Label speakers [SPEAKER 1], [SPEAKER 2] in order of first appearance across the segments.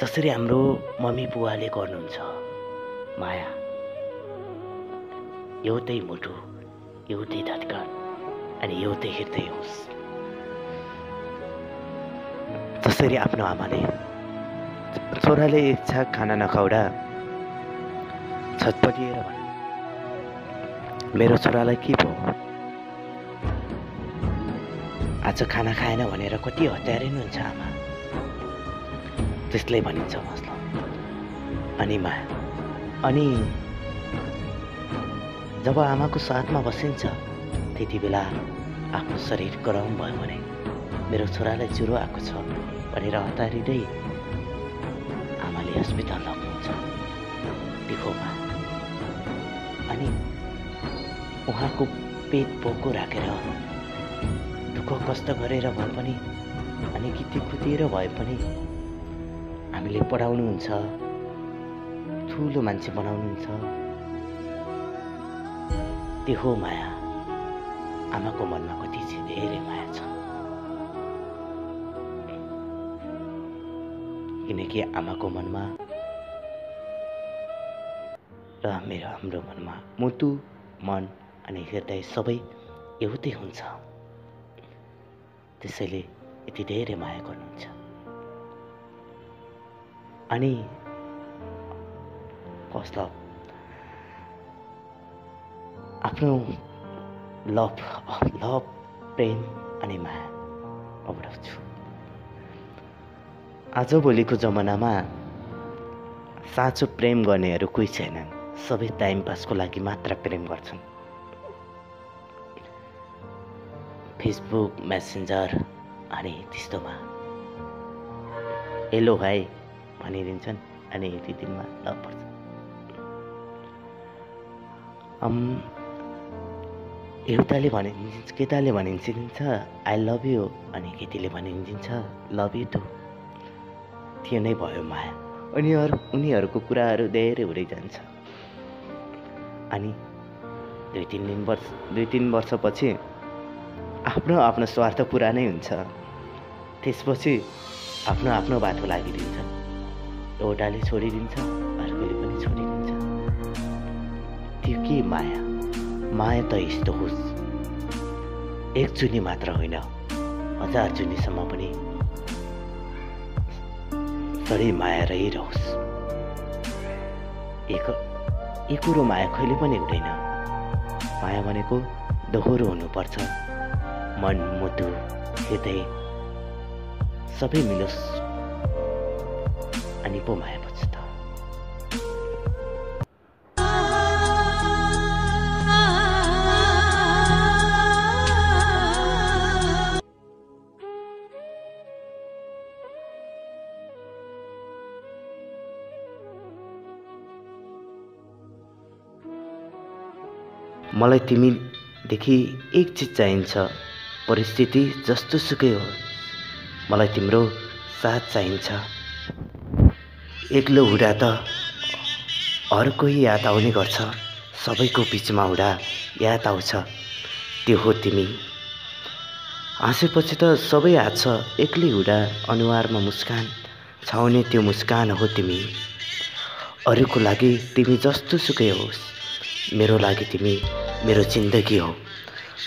[SPEAKER 1] जसरी हाम्रो मम्मी बुवाले गर्नुहुन्छ। माया। एउटै मुटु एउटै धड्कन अनि एउटै हृदय होस्। जसरी आफ्नो आमाले छोराले छाक खाना नखाउँदा छटपटिएर भने मेरो छोरालाई के भयो? आज खाना खाएन भनेर कति हत्यारिनुहुन्छ आमा। त्यसलाई भनिन्छ मतलब अनि माया अनि जब आमाको साथमा बसिन्छ त्यति बेला आफ्नो शरीर गरम भयो भने मेरो छोरालाई ज्वरो आएको छ भनेर हतारिँदै आमाले अस्पताल लग्नुहुन्छ। टिफोमा अनि उहाँको पेट पोको राखेर दुःख कष्ट गरेर भए पनि अनि किति कुदिएर भए पनि हामीले पढाउनुहुन्छ। ठुलो मान्छे बनाउनुहुन्छ। त्यो हो माया आमाको मनमा कति चाहिँ धेरै माया छ। किनकि आमाको मनमा र मेरो हाम्रो मनमा मुटु मन अनि हृदय सबै एउटै हुन्छ। त्यसैले यति धेरै माया गर्नुहुन्छ। अनि कस्तो आफ्नो लभ लभ प्रेम अनि माया अबडाउँछु आजभोलिको जमानामा साँचो प्रेम गर्नेहरू कोही छैनन्। सबै टाइम पासको लागि मात्र प्रेम गर्छन्। फेसबुक मेसेन्जर अनि त्यस्तोमा। हेलो भाइ। भनिदिन्छन् अनि यति दिनमा लभ पर्छ एउटाले भनिदिन्छ केटाले भनिदिन्छ आई लभ यु अनि केटीले भनिदिन्छ लभ यु टु त्यो नै भयो माया। अनि अरू उनीहरूको कुराहरू धेरै हुँदै जान्छ। अनि दुई तिन दिन वर्ष दुई तिन वर्षपछि आफ्नो आफ्नो स्वार्थ पुरा नै हुन्छ। त्यसपछि आफ्नो आफ्नो बाटो लागिदिन्छ। एउटाले छोडिदिन्छ अर्कोले पनि छोडिदिन्छ। त्यो के माया? माया त यस्तो होस्। एक जुनी मात्र होइन हजार जुनीसम्म पनि सधैँ माया रहिरहोस्। एक एकुरो माया कहिले पनि हुँदैन। माया भनेको दोहोरो हुनुपर्छ। मन मुटु हृदय सबै मिलोस्। अनि पो माया बच्छ त। मलाई तिमीदेखि एक चिज चाहिन्छ परिस्थिति जस्तो सुकै हो मलाई तिम्रो साथ चाहिन्छ। एक्लो हुँदा त हर कोही याद आउने गर्छ। सबैको बिचमा हुँदा याद आउँछ। त्यो हो तिमी। हाँसेपछि त सबै हाँस्छ एक्लै हुँदा अनुहारमा मुस्कान छाउने त्यो मुस्कान हो तिमी। अरूको लागि तिमी जस्तो सुकै होस्। मेरो लागि तिमी मेरो जिन्दगी हो।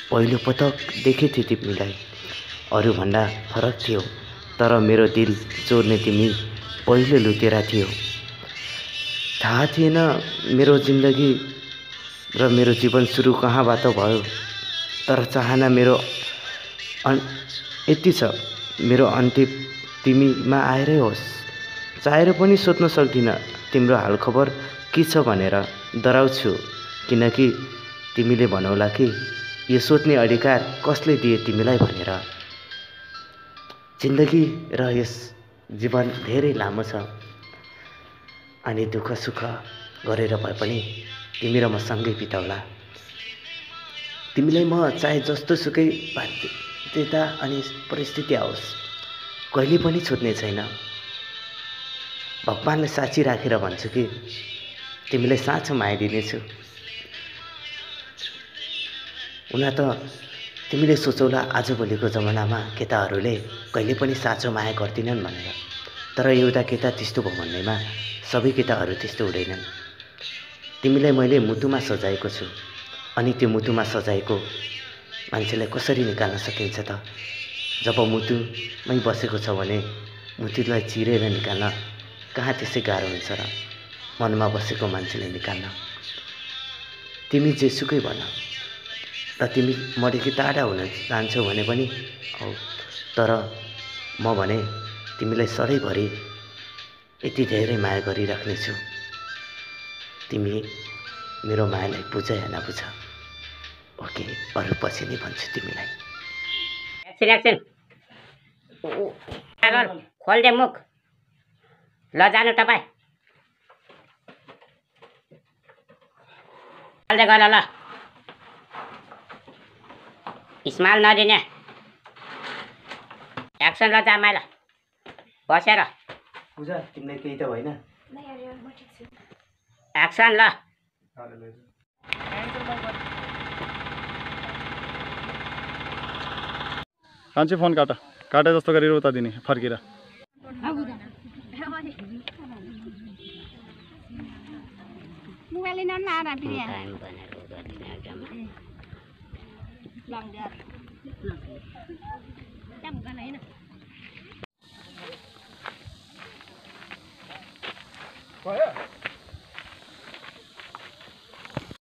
[SPEAKER 1] पहिलो पटक देखेँ थिएँ तिमीलाई। अरूभन्दा फरक थियो। तर मेरो दिल चोर्ने तिमी पहिलो लुतेरा थियो। थाहा थिएन मेरो जिन्दगी र मेरो जीवन सुरु कहाँबाट भयो तर चाहना मेरो अन् यति छ मेरो अन्त्य तिमीमा आएरै होस्। चाहेर पनि सोध्न सक्दिनँ तिम्रो हालखबर के छ भनेर डराउँछु किनकि तिमीले भनौला कि यो सोध्ने अधिकार कसले दिए तिमीलाई भनेर। जिन्दगी र यस जीवन धेरै लामो छ। अनि दुःख सुख गरेर भए पनि तिमी र म सँगै बिताउला। तिमीलाई म चाहे जस्तो सुकै बाध्यता अनि परिस्थिति आओस् कहिले पनि छुट्ने छैन। भगवान्लाई साँची राखेर भन्छु कि तिमीलाई साँचो माया दिनेछु। हुन त तिमीले सोचौला आजभोलिको जमानामा केटाहरूले कहिले पनि साँचो माया गर्दिनन् भनेर। तर एउटा केटा त्यस्तो भयो भन्नेमा सबै केटाहरू त्यस्तो हुँदैनन्। तिमीलाई मैले मुटुमा सजाएको छु। अनि त्यो मुटुमा सजाएको मान्छेलाई कसरी निकाल्न सकिन्छ त? जब मुटुमै बसेको छ भने मुटुलाई चिरेर निकाल्न कहाँ त्यसै गाह्रो हुन्छ र? मनमा बसेको मान्छेले निकाल्न। तिमी जेसुकै भन। र तिमी मदेखि टाढा हुन चाहन्छौ भने पनि तर म भने तिमीलाई सधैँभरि यति धेरै माया गरिराख्नेछु। तिमी मेरो मायालाई बुझ या नबुझ। ओके अरू पछि नै भन्छु तिमीलाई।
[SPEAKER 2] खोलिदे मुख। ल जानु तपाईँ। ल। स्माल नदिने। एक्सन ल जा माइला। बसेर।
[SPEAKER 1] पूजा तिमीलाई केही त होइन
[SPEAKER 2] एक्सन ल।
[SPEAKER 3] कान्छी फोन काट। काटे जस्तो गरेर उता दिने फर्केर
[SPEAKER 4] mobile lần giờ
[SPEAKER 2] chắc cái này nè Quay
[SPEAKER 4] à?